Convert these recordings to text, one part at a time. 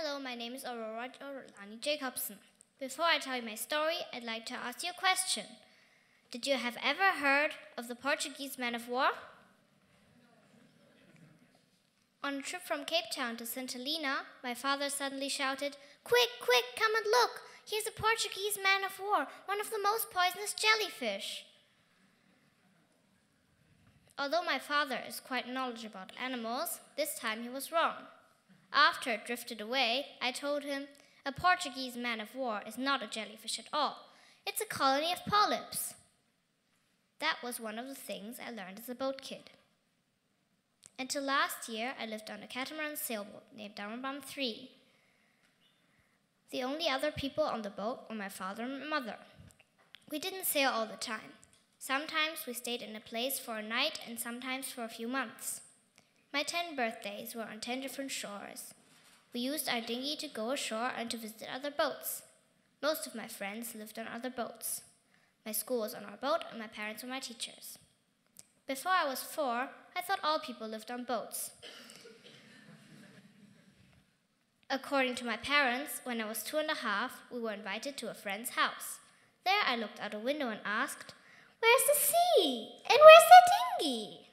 Hello, my name is Aurora Ulani Jacobsen. Before I tell you my story, I'd like to ask you a question. Did you have ever heard of the Portuguese man of war? On a trip from Cape Town to St. Helena, my father suddenly shouted, Quick, quick, come and look! Here's a Portuguese man of war, one of the most poisonous jellyfish. Although my father is quite knowledgeable about animals, this time he was wrong. After it drifted away, I told him, a Portuguese man of war is not a jellyfish at all. It's a colony of polyps. That was one of the things I learned as a boat kid. Until last year, I lived on a catamaran sailboat named Dharma Bum 3. The only other people on the boat were my father and my mother. We didn't sail all the time. Sometimes we stayed in a place for a night and sometimes for a few months. My 10 birthdays were on 10 different shores. We used our dinghy to go ashore and to visit other boats. Most of my friends lived on other boats. My school was on our boat and my parents were my teachers. Before I was four, I thought all people lived on boats. According to my parents, when I was two and a half, we were invited to a friend's house. There I looked out a window and asked, Where's the sea? And where's the dinghy?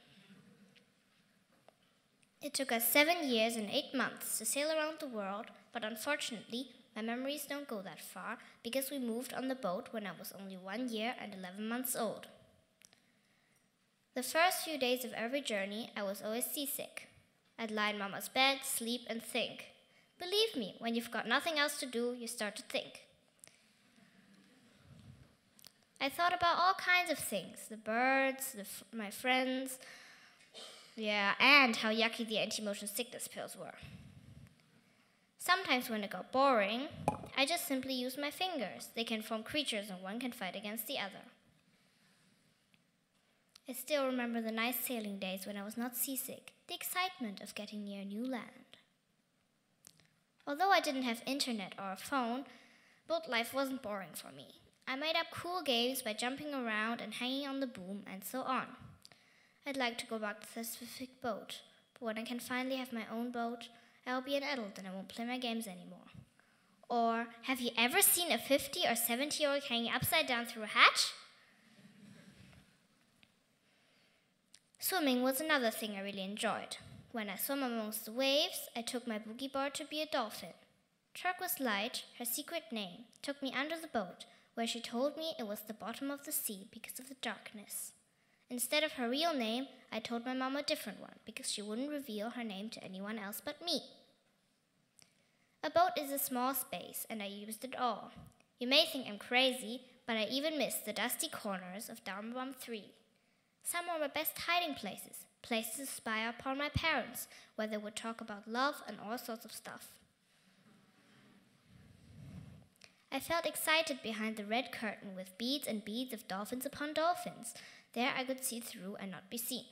It took us seven years and eight months to sail around the world, but unfortunately, my memories don't go that far because we moved on the boat when I was only one year and 11 months old. The first few days of every journey, I was always seasick. I'd lie in Mama's bed, sleep, and think. Believe me, when you've got nothing else to do, you start to think. I thought about all kinds of things the birds, the my friends, yeah, and how yucky the anti motion sickness pills were. Sometimes, when it got boring, I just simply used my fingers. They can form creatures, and one can fight against the other. I still remember the nice sailing days when I was not seasick, the excitement of getting near new land. Although I didn't have internet or a phone, boat life wasn't boring for me. I made up cool games by jumping around and hanging on the boom and so on. I'd like to go back to the specific boat, but when I can finally have my own boat, I'll be an adult and I won't play my games anymore. Or, have you ever seen a 50 or 70 year old hanging upside down through a hatch? Swimming was another thing I really enjoyed. When I swam amongst the waves, I took my boogie board to be a dolphin. Turquoise Light, her secret name, took me under the boat, where she told me it was the bottom of the sea because of the darkness. Instead of her real name, I told my mom a different one because she wouldn't reveal her name to anyone else but me. A boat is a small space, and I used it all. You may think I'm crazy, but I even missed the dusty corners of Dharma Bum 3. Some were my best hiding places, places to spy upon my parents, where they would talk about love and all sorts of stuff. I felt excited behind the red curtain with beads and beads of dolphins upon dolphins. There I could see through and not be seen.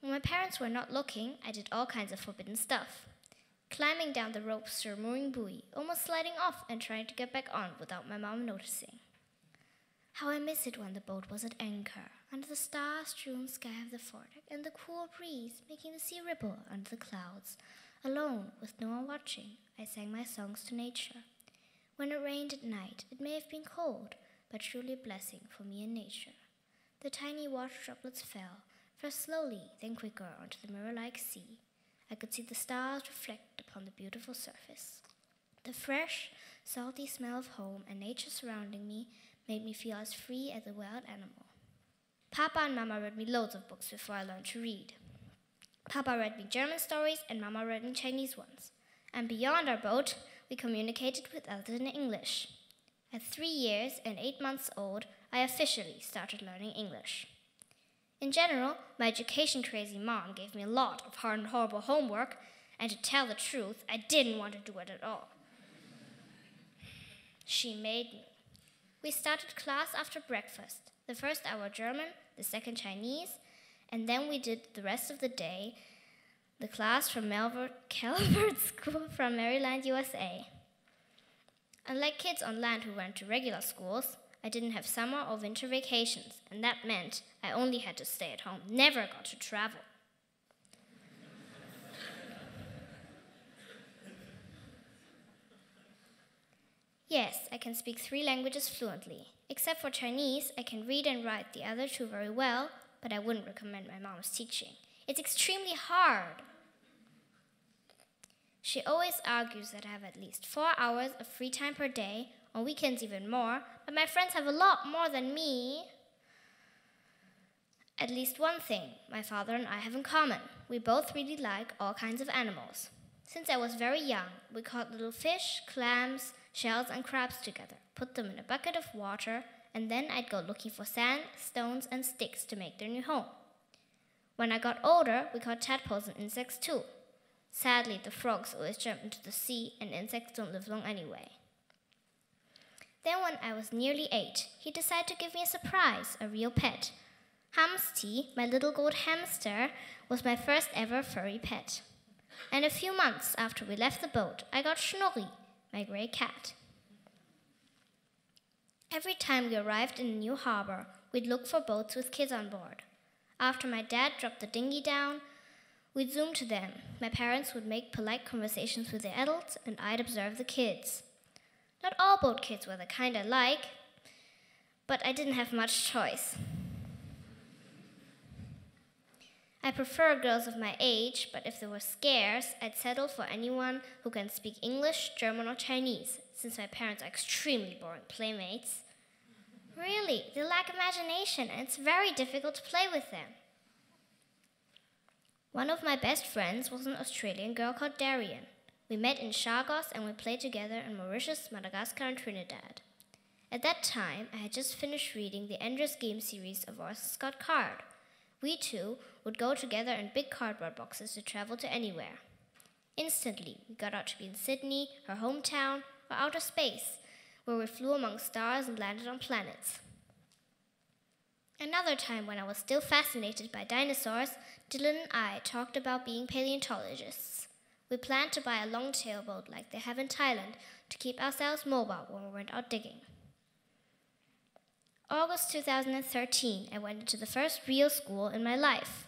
When my parents were not looking, I did all kinds of forbidden stuff. Climbing down the ropes to a mooring buoy, almost sliding off and trying to get back on without my mom noticing. How I miss it when the boat was at anchor, under the star-strewn sky of the foredeck, and the cool breeze making the sea ripple under the clouds. Alone, with no one watching, I sang my songs to nature. When it rained at night, it may have been cold, but truly a blessing for me and nature. The tiny water droplets fell, first slowly, then quicker, onto the mirror-like sea. I could see the stars reflect upon the beautiful surface. The fresh, salty smell of home and nature surrounding me made me feel as free as a wild animal. Papa and Mama read me loads of books before I learned to read. Papa read me German stories and Mama read me Chinese ones. And beyond our boat, we communicated with others in English. At three years and eight months old, I officially started learning English. In general, my education crazy mom gave me a lot of hard and horrible homework, and to tell the truth, I didn't want to do it at all. She made me. We started class after breakfast. The first hour German, the second Chinese, and then we did the rest of the day the class from Melbourne, Calvert School from Maryland, USA. Unlike kids on land who went to regular schools, I didn't have summer or winter vacations, and that meant I only had to stay at home, never got to travel. Yes, I can speak three languages fluently. Except for Chinese, I can read and write the other two very well, but I wouldn't recommend my mom's teaching. It's extremely hard. She always argues that I have at least four hours of free time per day, on weekends even more, but my friends have a lot more than me. At least one thing my father and I have in common we both really like all kinds of animals. Since I was very young, we caught little fish, clams, shells, and crabs together, put them in a bucket of water, and then I'd go looking for sand, stones, and sticks to make their new home. When I got older, we caught tadpoles and insects too. Sadly, the frogs always jump into the sea, and insects don't live long anyway. Then, when I was nearly eight, he decided to give me a surprise, a real pet. Hamsti, my little gold hamster, was my first ever furry pet. And a few months after we left the boat, I got Schnorri, my gray cat. Every time we arrived in a new harbor, we'd look for boats with kids on board. After my dad dropped the dinghy down, we'd zoom to them. My parents would make polite conversations with the adults, and I'd observe the kids. Not all boat kids were the kind I like, but I didn't have much choice. I prefer girls of my age, but if they were scarce, I'd settle for anyone who can speak English, German, or Chinese, since my parents are extremely boring playmates. Really, they lack imagination, and it's very difficult to play with them. One of my best friends was an Australian girl called Darian. We met in Chagos and we played together in Mauritius, Madagascar, and Trinidad. At that time, I had just finished reading the Ender's Game series of Orson Scott Card. We two would go together in big cardboard boxes to travel to anywhere. Instantly, we got out to be in Sydney, her hometown, or outer space, where we flew among stars and landed on planets. Another time, when I was still fascinated by dinosaurs, Dylan and I talked about being paleontologists. We planned to buy a long-tail boat like they have in Thailand to keep ourselves mobile when we went out digging. August 2013, I went into the first real school in my life.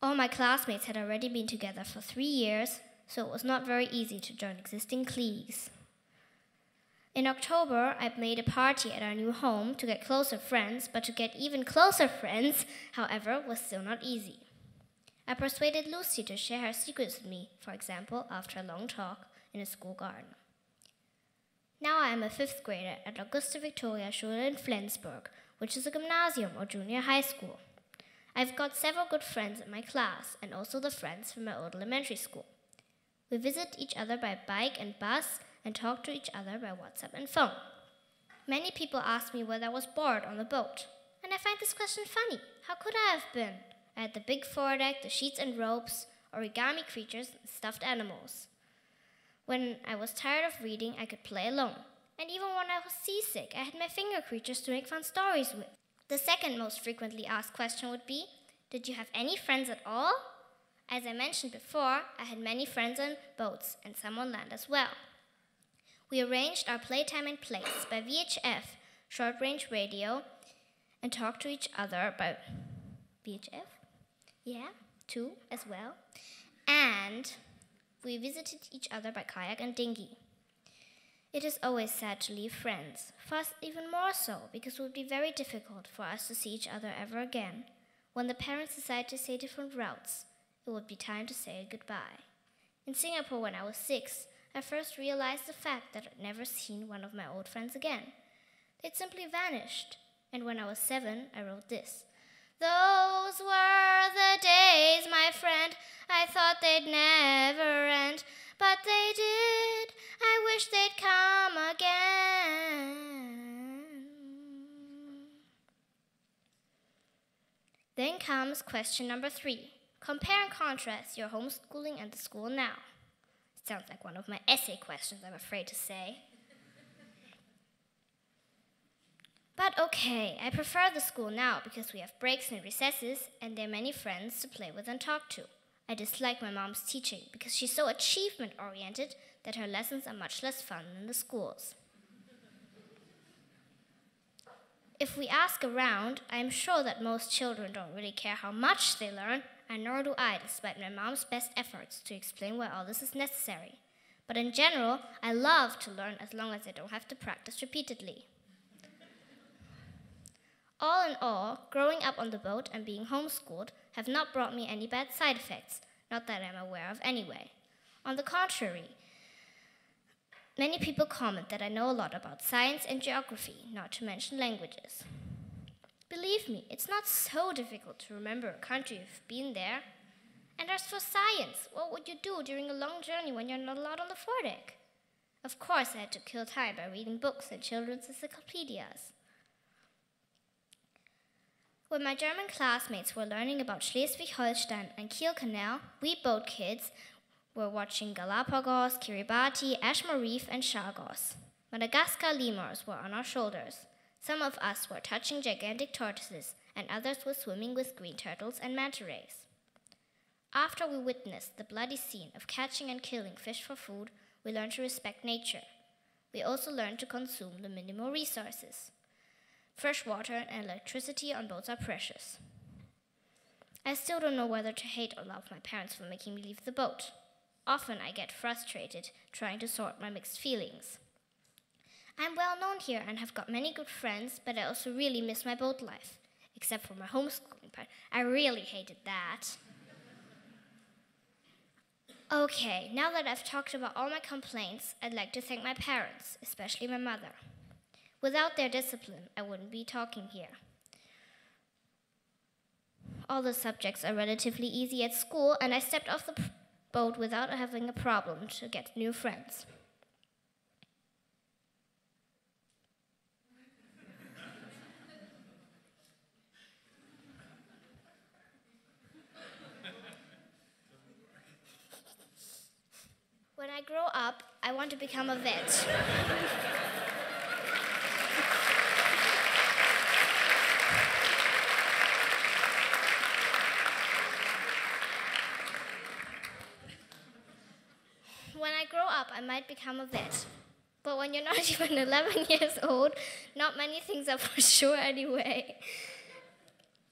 All my classmates had already been together for three years, so it was not very easy to join existing cliques. In October, I made a party at our new home to get closer friends, but to get even closer friends, however, was still not easy. I persuaded Lucy to share her secrets with me, for example, after a long talk in a school garden. Now I am a fifth grader at Auguste Viktoria Schule in Flensburg, which is a gymnasium or junior high school. I've got several good friends in my class and also the friends from my old elementary school. We visit each other by bike and bus and talk to each other by WhatsApp and phone. Many people ask me whether I was bored on the boat, and I find this question funny. How could I have been? I had the big foredeck, the sheets and ropes, origami creatures, and stuffed animals. When I was tired of reading, I could play alone. And even when I was seasick, I had my finger creatures to make fun stories with. The second most frequently asked question would be Did you have any friends at all? As I mentioned before, I had many friends on boats and some on land as well. We arranged our playtime in place by VHF, short range radio, and talked to each other by VHF? Yeah, two as well. And we visited each other by kayak and dinghy. It is always sad to leave friends, for us even more so, because it would be very difficult for us to see each other ever again. When the parents decide to say different routes, it would be time to say goodbye. In Singapore, when I was six, I first realized the fact that I'd never seen one of my old friends again. They'd simply vanished. And when I was seven, I wrote this Those were the days, my friend, I thought they'd never end. But they did. I wish they'd come again. Then comes question number three. Compare and contrast your homeschooling and the school now. Sounds like one of my essay questions, I'm afraid to say. But okay, I prefer the school now because we have breaks and recesses and there are many friends to play with and talk to. I dislike my mom's teaching because she's so achievement oriented that her lessons are much less fun than the school's. If we ask around, I am sure that most children don't really care how much they learn, and nor do I, despite my mom's best efforts to explain why all this is necessary. But in general, I love to learn as long as I don't have to practice repeatedly. All in all, growing up on the boat and being homeschooled have not brought me any bad side effects, not that I'm aware of anyway. On the contrary, many people comment that I know a lot about science and geography, not to mention languages. Believe me, it's not so difficult to remember a country you've been there. And as for science, what would you do during a long journey when you're not allowed on the foredeck? Of course, I had to kill time by reading books and children's encyclopedias. When my German classmates were learning about Schleswig Holstein and Kiel Canal, we boat kids were watching Galapagos, Kiribati, Ashmore Reef, and Chagos. Madagascar lemurs were on our shoulders. Some of us were touching gigantic tortoises, and others were swimming with green turtles and manta rays. After we witnessed the bloody scene of catching and killing fish for food, we learned to respect nature. We also learned to consume the minimal resources. Fresh water and electricity on boats are precious. I still don't know whether to hate or love my parents for making me leave the boat. Often I get frustrated trying to sort my mixed feelings. I'm well known here and have got many good friends, but I also really miss my boat life, except for my homeschooling part. I really hated that. Okay, now that I've talked about all my complaints, I'd like to thank my parents, especially my mother. Without their discipline, I wouldn't be talking here. All the subjects are relatively easy at school, and I stepped off the boat without having a problem to get new friends. When I grow up, I want to become a vet. when I grow up, I might become a vet. But when you're not even 11 years old, not many things are for sure anyway.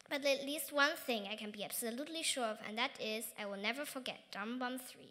But at least one thing I can be absolutely sure of, and that is I will never forget Dharma Bum 3.